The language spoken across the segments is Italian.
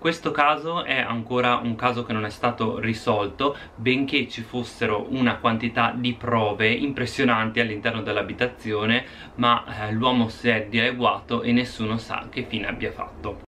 Questo caso è ancora un caso che non è stato risolto, benché ci fossero una quantità di prove impressionanti all'interno dell'abitazione, ma eh, l'uomo si è dileguato e nessuno sa che fine abbia fatto.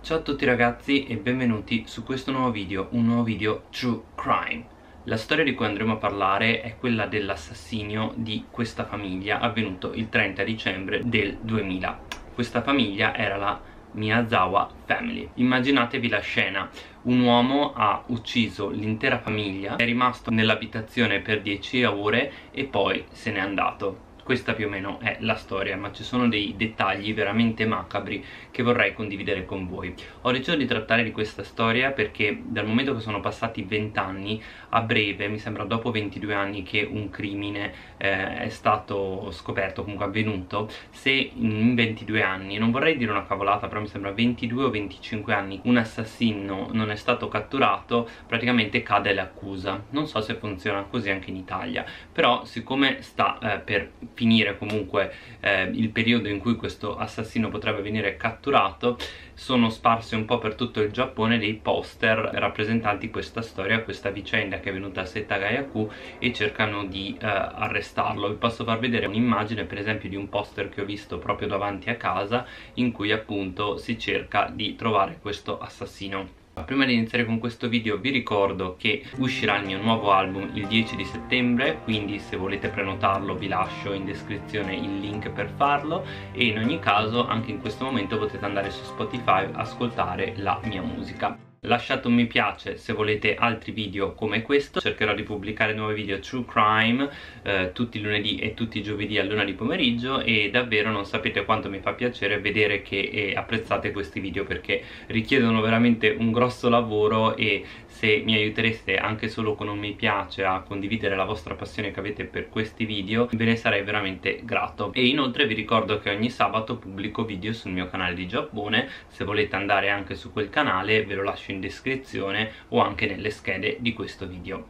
Ciao a tutti ragazzi e benvenuti su questo nuovo video, un nuovo video True Crime. La storia di cui andremo a parlare è quella dell'assassinio di questa famiglia avvenuto il 30 dicembre del 2000. Questa famiglia era la Miyazawa Family. Immaginatevi la scena, un uomo ha ucciso l'intera famiglia, è rimasto nell'abitazione per 10 ore e poi se n'è andato questa più o meno è la storia ma ci sono dei dettagli veramente macabri che vorrei condividere con voi. Ho deciso di trattare di questa storia perché dal momento che sono passati 20 anni a breve, mi sembra dopo 22 anni che un crimine eh, è stato scoperto, comunque avvenuto se in 22 anni, non vorrei dire una cavolata però mi sembra 22 o 25 anni un assassino non è stato catturato praticamente cade l'accusa. Non so se funziona così anche in Italia però siccome sta eh, per finire comunque eh, il periodo in cui questo assassino potrebbe venire catturato sono sparsi un po' per tutto il Giappone dei poster rappresentanti questa storia, questa vicenda che è venuta a Setagayaku e cercano di eh, arrestarlo. Vi posso far vedere un'immagine per esempio di un poster che ho visto proprio davanti a casa in cui appunto si cerca di trovare questo assassino. Prima di iniziare con questo video vi ricordo che uscirà il mio nuovo album il 10 di settembre quindi se volete prenotarlo vi lascio in descrizione il link per farlo e in ogni caso anche in questo momento potete andare su Spotify a ascoltare la mia musica Lasciate un mi piace se volete altri video come questo. Cercherò di pubblicare nuovi video true crime eh, Tutti i lunedì e tutti i giovedì a luna di pomeriggio E davvero non sapete quanto mi fa piacere vedere che eh, apprezzate questi video Perché richiedono veramente un grosso lavoro E se mi aiutereste anche solo con un mi piace a condividere la vostra passione che avete per questi video Ve ne sarei veramente grato. E inoltre vi ricordo che ogni sabato pubblico video sul mio canale di Giappone. Se volete andare anche su quel canale ve lo lascio in descrizione o anche nelle schede di questo video.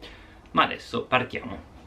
Ma adesso partiamo.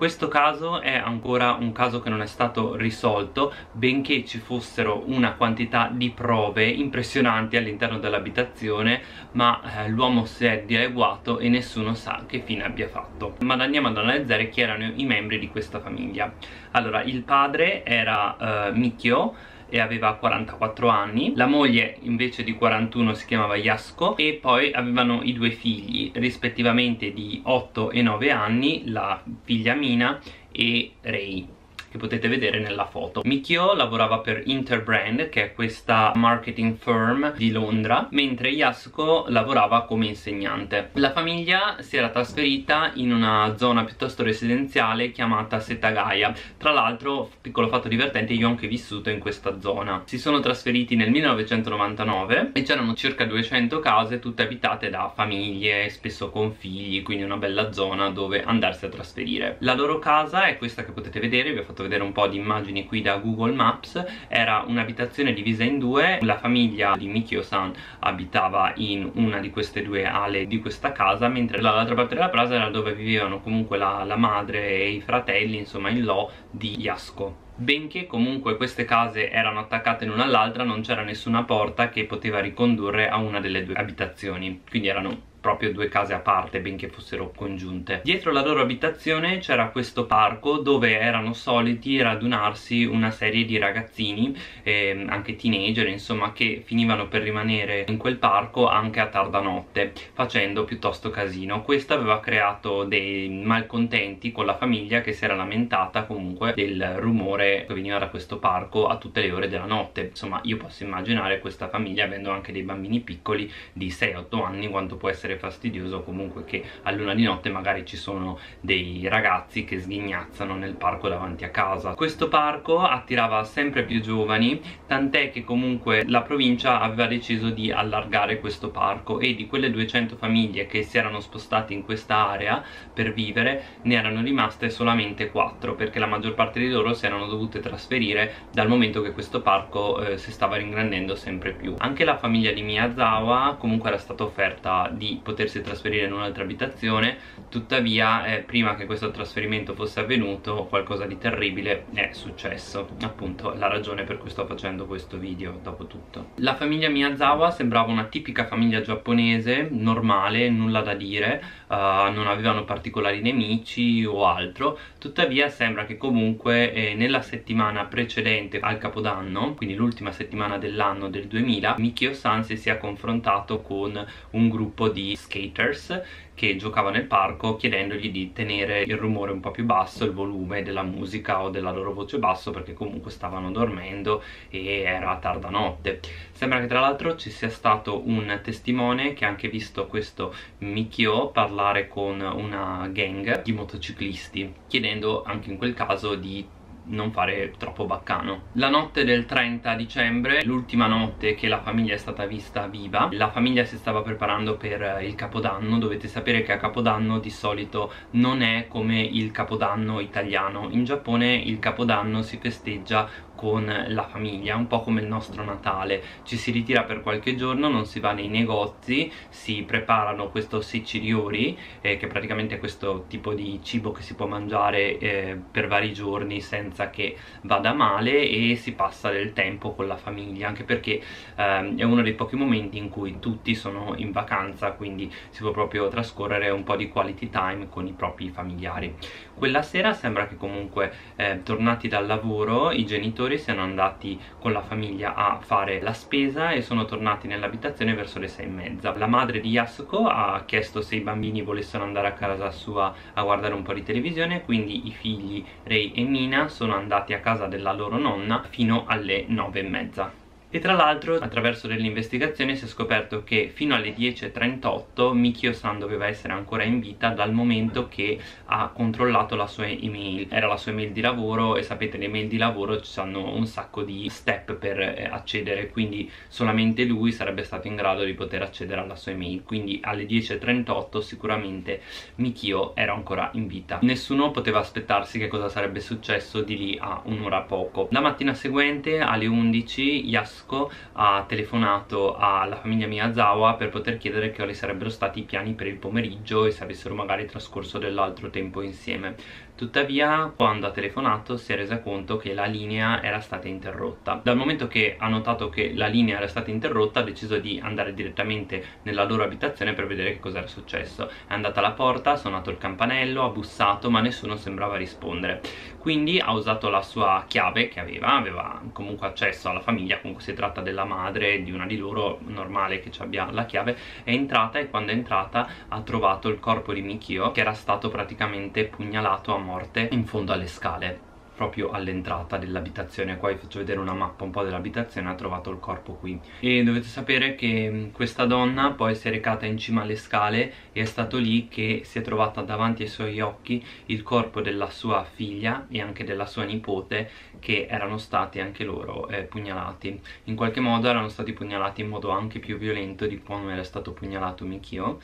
Questo caso è ancora un caso che non è stato risolto benché ci fossero una quantità di prove impressionanti all'interno dell'abitazione ma eh, l'uomo si è dileguato e nessuno sa che fine abbia fatto. Ma andiamo ad analizzare chi erano i membri di questa famiglia? Allora il padre era eh, Mikio e aveva 44 anni. La moglie invece di 41 si chiamava Yasuko e poi avevano i due figli rispettivamente di 8 e 9 anni la figlia Mina e Rei che potete vedere nella foto. Mikio lavorava per Interbrand che è questa marketing firm di Londra mentre Yasuko lavorava come insegnante. La famiglia si era trasferita in una zona piuttosto residenziale chiamata Setagaya tra l'altro piccolo fatto divertente io ho anche vissuto in questa zona. Si sono trasferiti nel 1999 e c'erano circa 200 case tutte abitate da famiglie spesso con figli quindi una bella zona dove andarsi a trasferire. La loro casa è questa che potete vedere vi ho fatto fatto vedere un po' di immagini qui da Google Maps era un'abitazione divisa in due la famiglia di Mikio-san abitava in una di queste due ale di questa casa mentre dall'altra parte della casa era dove vivevano comunque la, la madre e i fratelli insomma in lo di Yasuko benché comunque queste case erano attaccate l'una all'altra non c'era nessuna porta che poteva ricondurre a una delle due abitazioni quindi erano proprio due case a parte benché fossero congiunte. Dietro la loro abitazione c'era questo parco dove erano soliti radunarsi una serie di ragazzini eh, anche teenager insomma che finivano per rimanere in quel parco anche a tarda notte facendo piuttosto casino. Questo aveva creato dei malcontenti con la famiglia che si era lamentata comunque del rumore che veniva da questo parco a tutte le ore della notte. Insomma io posso immaginare questa famiglia avendo anche dei bambini piccoli di 6-8 anni quanto può essere essere fastidioso comunque che a luna di notte magari ci sono dei ragazzi che sghignazzano nel parco davanti a casa. Questo parco attirava sempre più giovani tant'è che comunque la provincia aveva deciso di allargare questo parco e di quelle 200 famiglie che si erano spostate in questa area per vivere ne erano rimaste solamente 4 perché la maggior parte di loro si erano dovute trasferire dal momento che questo parco eh, si stava ringrandendo sempre più. Anche la famiglia di Miyazawa comunque era stata offerta di potersi trasferire in un'altra abitazione tuttavia eh, prima che questo trasferimento fosse avvenuto qualcosa di terribile è successo. Appunto la ragione per cui sto facendo questo video dopo tutto. La famiglia Miyazawa sembrava una tipica famiglia giapponese normale nulla da dire uh, non avevano particolari nemici o altro. Tuttavia sembra che comunque eh, nella settimana precedente al capodanno quindi l'ultima settimana dell'anno del 2000 Mikio-san si sia confrontato con un gruppo di skaters che giocava nel parco chiedendogli di tenere il rumore un po' più basso, il volume della musica o della loro voce basso perché comunque stavano dormendo e era tarda notte. Sembra che tra l'altro ci sia stato un testimone che ha anche visto questo Mikio parlare con una gang di motociclisti chiedendo anche in quel caso di non fare troppo baccano. La notte del 30 dicembre l'ultima notte che la famiglia è stata vista viva la famiglia si stava preparando per il capodanno. Dovete sapere che a capodanno di solito non è come il capodanno italiano. In Giappone il capodanno si festeggia con la famiglia, un po' come il nostro Natale. Ci si ritira per qualche giorno, non si va nei negozi si preparano questo sechiriori eh, che praticamente è questo tipo di cibo che si può mangiare eh, per vari giorni senza che vada male e si passa del tempo con la famiglia anche perché eh, è uno dei pochi momenti in cui tutti sono in vacanza quindi si può proprio trascorrere un po' di quality time con i propri familiari quella sera sembra che comunque eh, tornati dal lavoro i genitori siano andati con la famiglia a fare la spesa e sono tornati nell'abitazione verso le sei e mezza. La madre di Yasuko ha chiesto se i bambini volessero andare a casa sua a guardare un po' di televisione quindi i figli Rei e Mina sono andati a casa della loro nonna fino alle nove e mezza e tra l'altro attraverso delle investigazioni si è scoperto che fino alle 10.38 Mikio-san doveva essere ancora in vita dal momento che ha controllato la sua email. Era la sua email di lavoro e sapete le email di lavoro ci hanno un sacco di step per eh, accedere quindi solamente lui sarebbe stato in grado di poter accedere alla sua email. Quindi alle 10.38 sicuramente Mikio era ancora in vita. Nessuno poteva aspettarsi che cosa sarebbe successo di lì a un'ora poco. La mattina seguente alle 11 Yasuo Tedesco ha telefonato alla famiglia Miyazawa per poter chiedere quali sarebbero stati i piani per il pomeriggio e se avessero magari trascorso dell'altro tempo insieme. Tuttavia quando ha telefonato si è resa conto che la linea era stata interrotta. Dal momento che ha notato che la linea era stata interrotta ha deciso di andare direttamente nella loro abitazione per vedere che cosa era successo. È andata alla porta, ha suonato il campanello, ha bussato ma nessuno sembrava rispondere. Quindi ha usato la sua chiave che aveva, aveva comunque accesso alla famiglia comunque si tratta della madre di una di loro normale che abbia la chiave è entrata e quando è entrata ha trovato il corpo di Mikio che era stato praticamente pugnalato a morte in fondo alle scale proprio all'entrata dell'abitazione. Qua vi faccio vedere una mappa un po' dell'abitazione ha trovato il corpo qui. E dovete sapere che mm, questa donna poi si è recata in cima alle scale e è stato lì che si è trovata davanti ai suoi occhi il corpo della sua figlia e anche della sua nipote che erano stati anche loro eh, pugnalati. In qualche modo erano stati pugnalati in modo anche più violento di come era stato pugnalato Mikio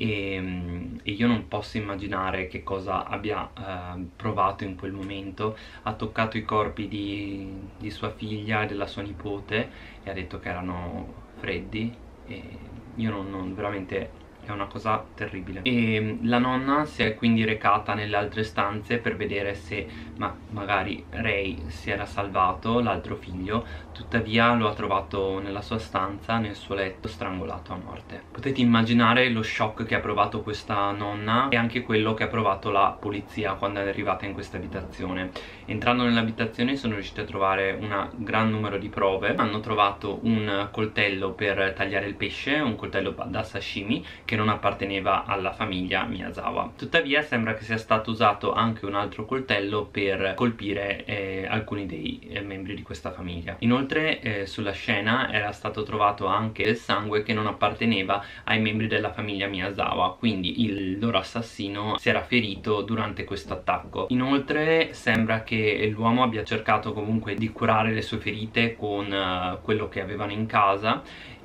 e, mm, e, io non posso immaginare che cosa abbia eh, provato in quel momento. Ha toccato i corpi di, di sua figlia e della sua nipote e ha detto che erano freddi e io non, non veramente è una cosa terribile. E mm, la nonna si è quindi recata nelle altre stanze per vedere se ma magari Ray si era salvato l'altro figlio tuttavia lo ha trovato nella sua stanza nel suo letto strangolato a morte. Potete immaginare lo shock che ha provato questa nonna e anche quello che ha provato la polizia quando è arrivata in questa abitazione. Entrando nell'abitazione sono riusciti a trovare un gran numero di prove. Hanno trovato un coltello per tagliare il pesce un coltello da sashimi che non apparteneva alla famiglia Miyazawa. Tuttavia sembra che sia stato usato anche un altro coltello per colpire eh, alcuni dei eh, membri di questa famiglia. Inoltre eh, sulla scena era stato trovato anche il sangue che non apparteneva ai membri della famiglia Miyazawa quindi il loro assassino si era ferito durante questo attacco. Inoltre sembra che l'uomo abbia cercato comunque di curare le sue ferite con uh, quello che avevano in casa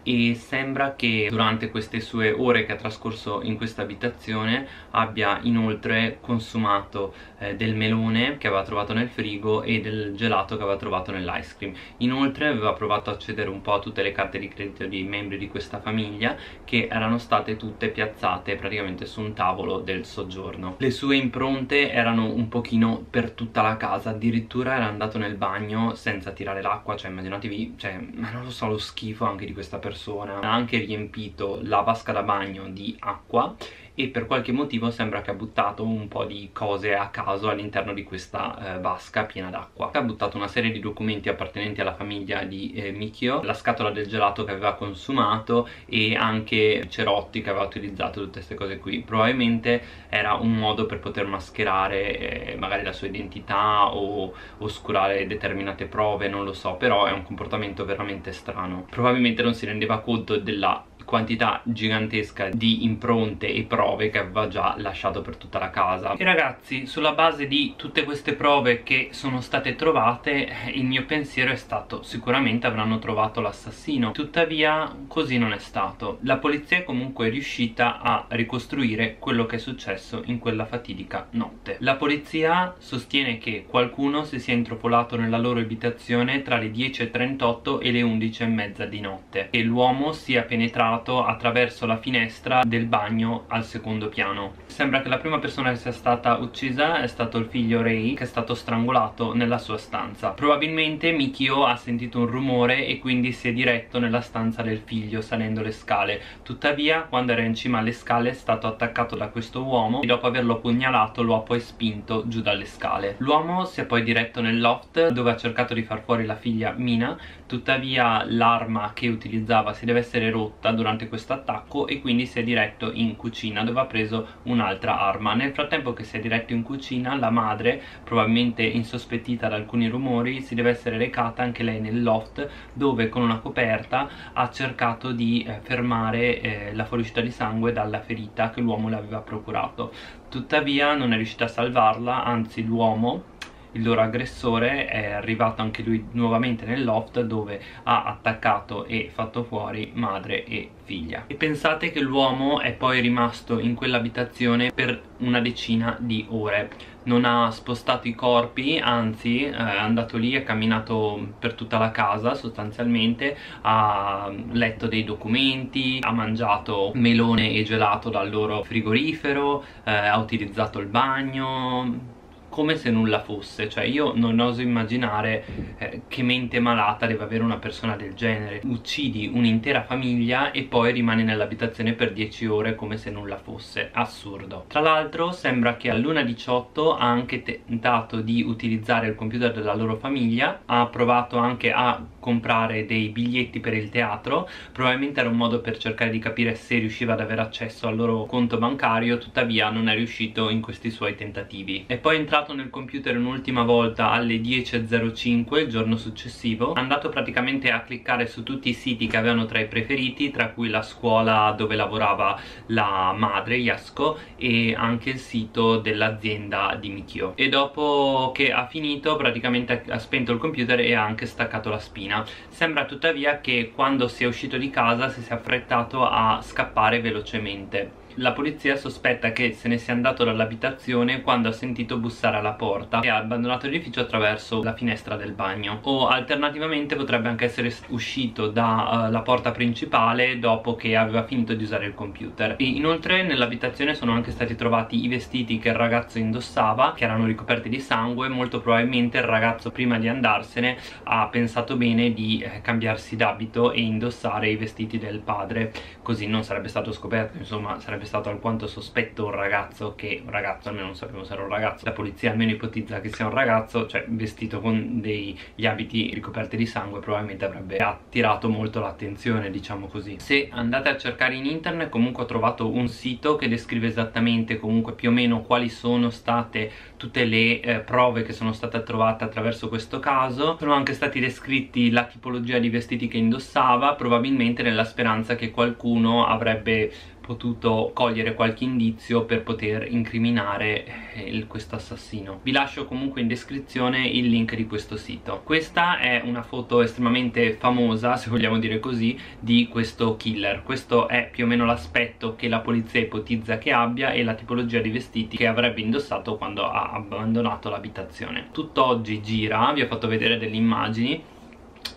e sembra che durante queste sue ore che ha trascorso in questa abitazione abbia inoltre consumato eh, del melone che aveva trovato nel frigo e del gelato che aveva trovato nell'ice cream. Inoltre aveva provato a accedere un po' a tutte le carte di credito di membri di questa famiglia che erano state tutte piazzate praticamente su un tavolo del soggiorno. Le sue impronte erano un pochino per tutta la casa addirittura era andato nel bagno senza tirare l'acqua cioè immaginatevi cioè ma non lo so lo schifo anche di questa persona ha anche riempito la vasca da bagno di acqua e per qualche motivo sembra che ha buttato un po' di cose a caso all'interno di questa eh, vasca piena d'acqua. Ha buttato una serie di documenti appartenenti alla famiglia di eh, Mikio la scatola del gelato che aveva consumato e anche cerotti che aveva utilizzato tutte queste cose qui. Probabilmente era un modo per poter mascherare eh, magari la sua identità o oscurare determinate prove non lo so però è un comportamento veramente strano. Probabilmente non si rendeva conto della quantità gigantesca di impronte e prove che aveva già lasciato per tutta la casa. E ragazzi sulla base di tutte queste prove che sono state trovate il mio pensiero è stato sicuramente avranno trovato l'assassino. Tuttavia così non è stato. La polizia è comunque riuscita a ricostruire quello che è successo in quella fatidica notte. La polizia sostiene che qualcuno si sia intropolato nella loro abitazione tra le 10.38 e le 11.30 di notte. E l'uomo sia penetrato attraverso la finestra del bagno al secondo piano. Sembra che la prima persona che sia stata uccisa è stato il figlio Ray che è stato strangolato nella sua stanza. Probabilmente Mikio ha sentito un rumore e quindi si è diretto nella stanza del figlio salendo le scale. Tuttavia quando era in cima alle scale è stato attaccato da questo uomo e dopo averlo pugnalato lo ha poi spinto giù dalle scale. L'uomo si è poi diretto nel loft dove ha cercato di far fuori la figlia Mina, tuttavia l'arma che utilizzava si deve essere rotta durante questo attacco e quindi si è diretto in cucina dove ha preso un'altra arma. Nel frattempo che si è diretto in cucina la madre probabilmente insospettita da alcuni rumori si deve essere recata anche lei nel loft dove con una coperta ha cercato di eh, fermare eh, la fuoriuscita di sangue dalla ferita che l'uomo le aveva procurato. Tuttavia non è riuscita a salvarla anzi l'uomo il loro aggressore è arrivato anche lui nuovamente nel loft dove ha attaccato e fatto fuori madre e figlia. E pensate che l'uomo è poi rimasto in quell'abitazione per una decina di ore. Non ha spostato i corpi, anzi è andato lì, ha camminato per tutta la casa sostanzialmente, ha letto dei documenti, ha mangiato melone e gelato dal loro frigorifero, eh, ha utilizzato il bagno, come se nulla fosse. Cioè io non oso immaginare eh, che mente malata deve avere una persona del genere. Uccidi un'intera famiglia e poi rimani nell'abitazione per 10 ore come se nulla fosse. Assurdo. Tra l'altro sembra che a luna 18 ha anche tentato di utilizzare il computer della loro famiglia. Ha provato anche a comprare dei biglietti per il teatro. Probabilmente era un modo per cercare di capire se riusciva ad avere accesso al loro conto bancario. Tuttavia non è riuscito in questi suoi tentativi. È poi entrato entrato nel computer un'ultima volta alle 10.05 il giorno successivo. È andato praticamente a cliccare su tutti i siti che avevano tra i preferiti tra cui la scuola dove lavorava la madre Yasko e anche il sito dell'azienda di Mikio e dopo che ha finito praticamente ha spento il computer e ha anche staccato la spina. Sembra tuttavia che quando sia uscito di casa si sia affrettato a scappare velocemente la polizia sospetta che se ne sia andato dall'abitazione quando ha sentito bussare alla porta e ha abbandonato l'edificio attraverso la finestra del bagno. O alternativamente potrebbe anche essere uscito dalla uh, porta principale dopo che aveva finito di usare il computer. E inoltre nell'abitazione sono anche stati trovati i vestiti che il ragazzo indossava che erano ricoperti di sangue. Molto probabilmente il ragazzo prima di andarsene ha pensato bene di eh, cambiarsi d'abito e indossare i vestiti del padre. Così non sarebbe stato scoperto insomma sarebbe sarebbe stato alquanto sospetto un ragazzo che, un ragazzo almeno non sappiamo se era un ragazzo, la polizia almeno ipotizza che sia un ragazzo, cioè vestito con degli abiti ricoperti di sangue probabilmente avrebbe attirato molto l'attenzione diciamo così. Se andate a cercare in internet comunque ho trovato un sito che descrive esattamente comunque più o meno quali sono state tutte le eh, prove che sono state trovate attraverso questo caso, sono anche stati descritti la tipologia di vestiti che indossava, probabilmente nella speranza che qualcuno avrebbe potuto cogliere qualche indizio per poter incriminare eh, questo assassino vi lascio comunque in descrizione il link di questo sito. Questa è una foto estremamente famosa se vogliamo dire così di questo killer. Questo è più o meno l'aspetto che la polizia ipotizza che abbia e la tipologia di vestiti che avrebbe indossato quando ha abbandonato l'abitazione. Tutt'oggi gira vi ho fatto vedere delle immagini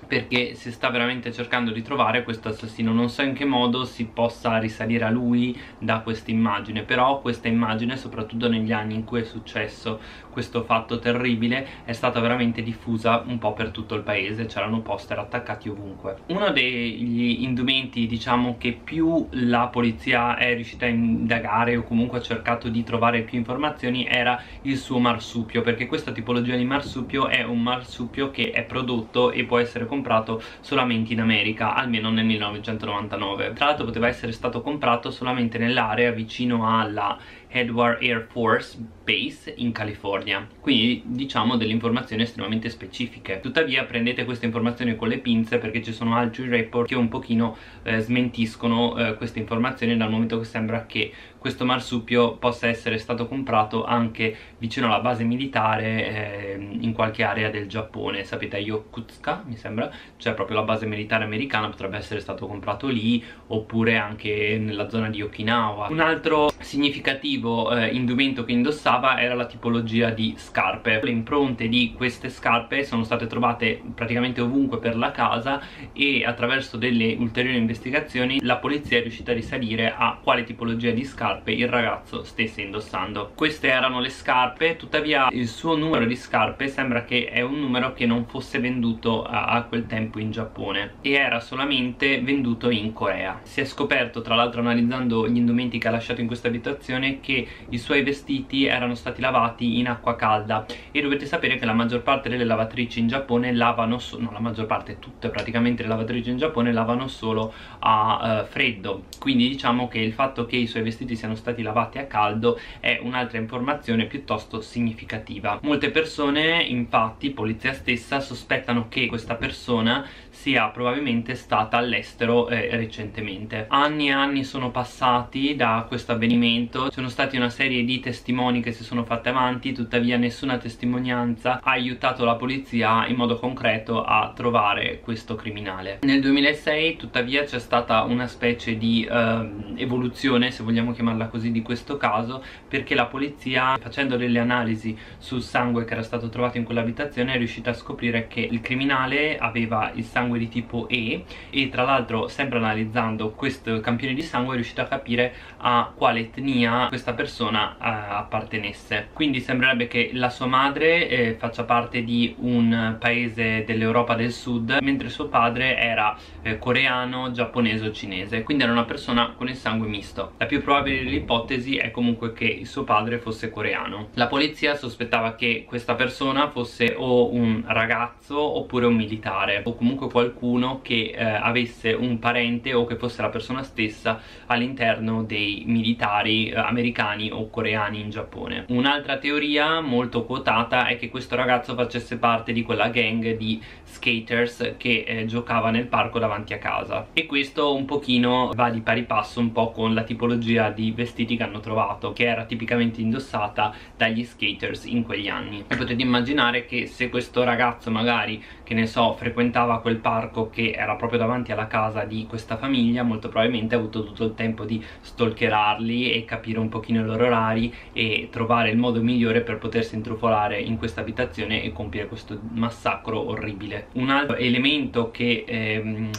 perché si sta veramente cercando di trovare questo assassino non so in che modo si possa risalire a lui da questa immagine però questa immagine soprattutto negli anni in cui è successo questo fatto terribile è stata veramente diffusa un po' per tutto il paese c'erano poster attaccati ovunque uno degli indumenti diciamo che più la polizia è riuscita a indagare o comunque ha cercato di trovare più informazioni era il suo marsupio perché questa tipologia di marsupio è un marsupio che è prodotto e può essere comprato solamente in America, almeno nel 1999. Tra l'altro poteva essere stato comprato solamente nell'area vicino alla Edward Air Force Base in California. Quindi diciamo delle informazioni estremamente specifiche. Tuttavia prendete queste informazioni con le pinze perché ci sono altri report che un pochino eh, smentiscono eh, queste informazioni dal momento che sembra che questo marsupio possa essere stato comprato anche vicino alla base militare eh, in qualche area del Giappone. Sapete a Yokosuka mi sembra c'è proprio la base militare americana potrebbe essere stato comprato lì oppure anche nella zona di Okinawa. Un altro significativo eh, indumento che indossava era la tipologia di scarpe. Le impronte di queste scarpe sono state trovate praticamente ovunque per la casa e attraverso delle ulteriori investigazioni la polizia è riuscita a risalire a quale tipologia di scarpe il ragazzo stesse indossando. Queste erano le scarpe tuttavia il suo numero di scarpe sembra che è un numero che non fosse venduto a, a quel tempo in Giappone e era solamente venduto in Corea. Si è scoperto tra l'altro analizzando gli indumenti che ha lasciato in questa abitazione che i suoi vestiti erano stati lavati in acqua calda e dovete sapere che la maggior parte delle lavatrici in Giappone lavano solo, no la maggior parte, tutte praticamente le lavatrici in Giappone lavano solo a uh, freddo. Quindi diciamo che il fatto che i suoi vestiti siano stati lavati a caldo è un'altra informazione piuttosto significativa. Molte persone infatti, polizia stessa, sospettano che questa persona sia probabilmente stata all'estero eh, recentemente. Anni e anni sono passati da questo avvenimento. Sono stati una serie di testimoni che si sono fatte avanti tuttavia nessuna testimonianza ha aiutato la polizia in modo concreto a trovare questo criminale. Nel 2006 tuttavia c'è stata una specie di eh, evoluzione se vogliamo chiamarla così di questo caso perché la polizia facendo delle analisi sul sangue che era stato trovato in quell'abitazione è riuscita a scoprire che il criminale aveva il sangue di tipo E e tra l'altro sempre analizzando questo campione di sangue è riuscito a capire a quale etnia questa persona eh, appartenesse. Quindi sembrerebbe che la sua madre eh, faccia parte di un paese dell'Europa del Sud mentre suo padre era eh, coreano, giapponese o cinese. Quindi era una persona con il sangue misto. La più probabile delle ipotesi è comunque che il suo padre fosse coreano la polizia sospettava che questa persona fosse o un ragazzo oppure un militare o comunque qualcuno che eh, avesse un parente o che fosse la persona stessa all'interno dei militari eh, americani o coreani in Giappone. Un'altra teoria molto quotata è che questo ragazzo facesse parte di quella gang di skaters che eh, giocava nel parco davanti a casa. E questo un pochino va di pari passo un po' con la tipologia di vestiti che hanno trovato che era tipicamente indossata dagli skaters in quegli anni. E potete immaginare che se questo ragazzo magari che ne so frequentava quel parco che era proprio davanti alla casa di questa famiglia molto probabilmente ha avuto tutto il tempo di stalkerarli e capire un pochino i loro orari e trovare il modo migliore per potersi intrufolare in questa abitazione e compiere questo massacro orribile un altro elemento che ehm,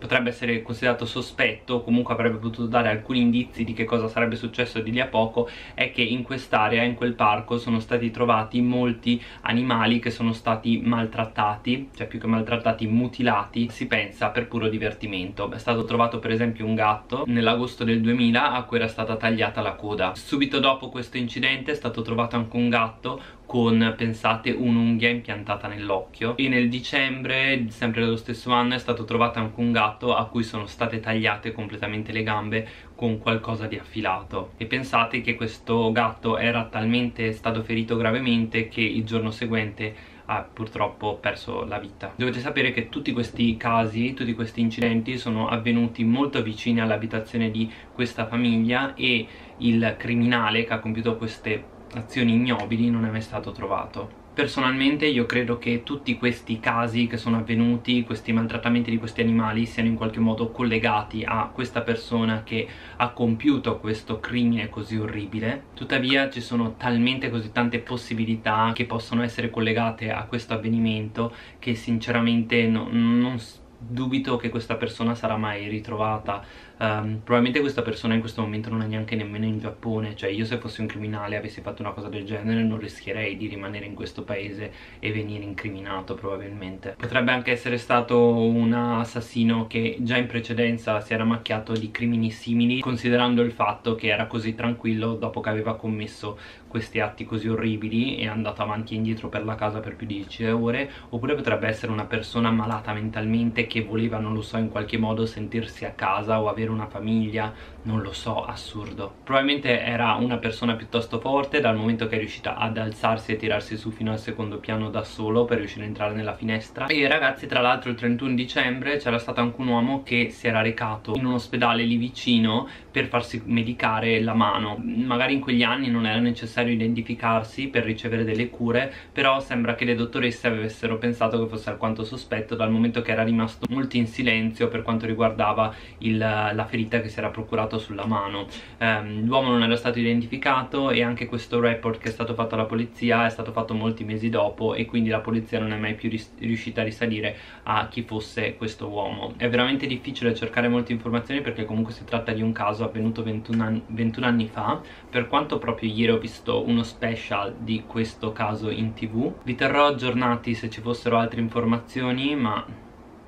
potrebbe essere considerato sospetto comunque avrebbe potuto dare alcuni indizi di che cosa sarebbe successo di lì a poco è che in quest'area, in quel parco sono stati trovati molti animali che sono stati maltrattati cioè più che maltrattati mutilati si pensa per puro divertimento. È stato trovato per esempio un gatto. Nell'agosto del 2000 a cui era stata tagliata la coda. Subito dopo questo incidente è stato trovato anche un gatto con, pensate, un'unghia impiantata nell'occhio. E nel dicembre, sempre dello stesso anno, è stato trovato anche un gatto a cui sono state tagliate completamente le gambe con qualcosa di affilato. E pensate che questo gatto era talmente stato ferito gravemente che il giorno seguente ha purtroppo perso la vita. Dovete sapere che tutti questi casi tutti questi incidenti sono avvenuti molto vicini all'abitazione di questa famiglia e il criminale che ha compiuto queste azioni ignobili non è mai stato trovato. Personalmente io credo che tutti questi casi che sono avvenuti, questi maltrattamenti di questi animali siano in qualche modo collegati a questa persona che ha compiuto questo crimine così orribile. Tuttavia ci sono talmente così tante possibilità che possono essere collegate a questo avvenimento che sinceramente no, non dubito che questa persona sarà mai ritrovata um, probabilmente questa persona in questo momento non è neanche nemmeno in Giappone cioè io se fossi un criminale e avessi fatto una cosa del genere non rischierei di rimanere in questo paese e venire incriminato probabilmente. Potrebbe anche essere stato un assassino che già in precedenza si era macchiato di crimini simili considerando il fatto che era così tranquillo dopo che aveva commesso questi atti così orribili e è andato avanti e indietro per la casa per più di 10 ore oppure potrebbe essere una persona malata mentalmente che voleva non lo so in qualche modo sentirsi a casa o avere una famiglia non lo so, assurdo. Probabilmente era una persona piuttosto forte dal momento che è riuscita ad alzarsi e tirarsi su fino al secondo piano da solo per riuscire a entrare nella finestra. E ragazzi tra l'altro il 31 dicembre c'era stato anche un uomo che si era recato in un ospedale lì vicino per farsi medicare la mano. Magari in quegli anni non era necessario identificarsi per ricevere delle cure però sembra che le dottoresse avessero pensato che fosse alquanto sospetto dal momento che era rimasto molto in silenzio per quanto riguardava il, la ferita che si era procurato sulla mano. Um, l'uomo non era stato identificato e anche questo report che è stato fatto alla polizia è stato fatto molti mesi dopo e quindi la polizia non è mai più riuscita a risalire a chi fosse questo uomo. È veramente difficile cercare molte informazioni perché comunque si tratta di un caso avvenuto 21 anni, 21 anni fa. Per quanto proprio ieri ho visto uno special di questo caso in tv vi terrò aggiornati se ci fossero altre informazioni ma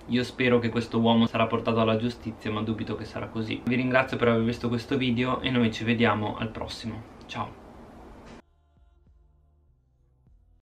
io spero che questo uomo sarà portato alla giustizia ma dubito che sarà così. Vi ringrazio per aver visto questo video e noi ci vediamo al prossimo. Ciao!